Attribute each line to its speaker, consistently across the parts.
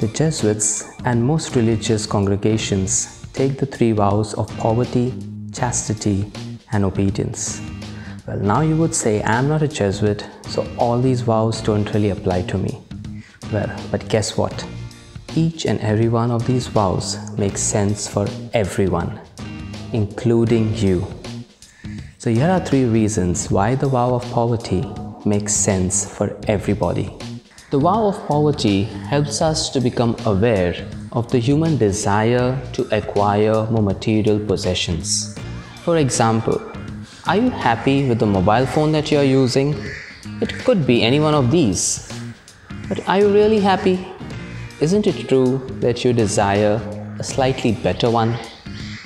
Speaker 1: The Jesuits and most religious congregations take the three vows of poverty, chastity, and obedience. Well, now you would say I'm not a Jesuit, so all these vows don't really apply to me. Well, but guess what? Each and every one of these vows makes sense for everyone, including you. So here are three reasons why the vow of poverty makes sense for everybody. The vow of poverty helps us to become aware of the human desire to acquire more material possessions. For example, are you happy with the mobile phone that you are using? It could be any one of these. But are you really happy? Isn't it true that you desire a slightly better one?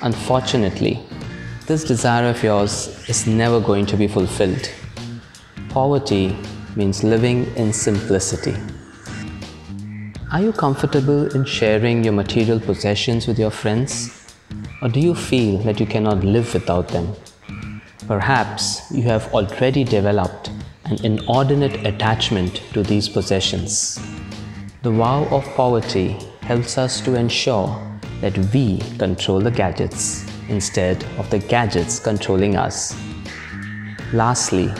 Speaker 1: Unfortunately, this desire of yours is never going to be fulfilled. Poverty means living in simplicity. Are you comfortable in sharing your material possessions with your friends? Or do you feel that you cannot live without them? Perhaps you have already developed an inordinate attachment to these possessions. The vow of poverty helps us to ensure that we control the gadgets instead of the gadgets controlling us. Lastly,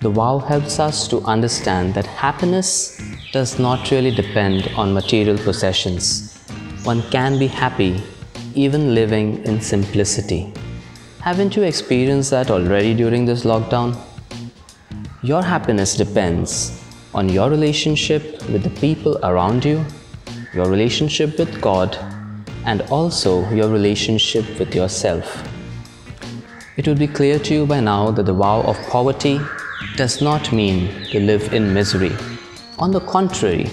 Speaker 1: the vow helps us to understand that happiness does not really depend on material possessions. One can be happy even living in simplicity. Haven't you experienced that already during this lockdown? Your happiness depends on your relationship with the people around you, your relationship with God, and also your relationship with yourself. It would be clear to you by now that the vow of poverty does not mean to live in misery. On the contrary,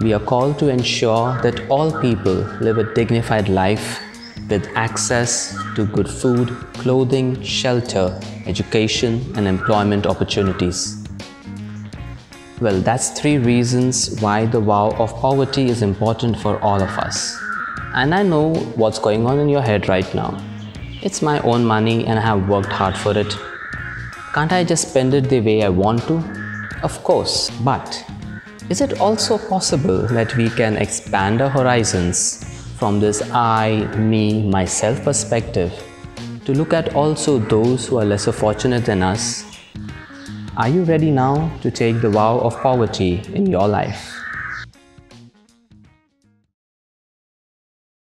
Speaker 1: we are called to ensure that all people live a dignified life with access to good food, clothing, shelter, education, and employment opportunities. Well, that's three reasons why the vow of poverty is important for all of us. And I know what's going on in your head right now. It's my own money and I have worked hard for it. Can't I just spend it the way I want to? Of course, but is it also possible that we can expand our horizons from this I, me, myself perspective to look at also those who are lesser fortunate than us? Are you ready now to take the vow of poverty in your life?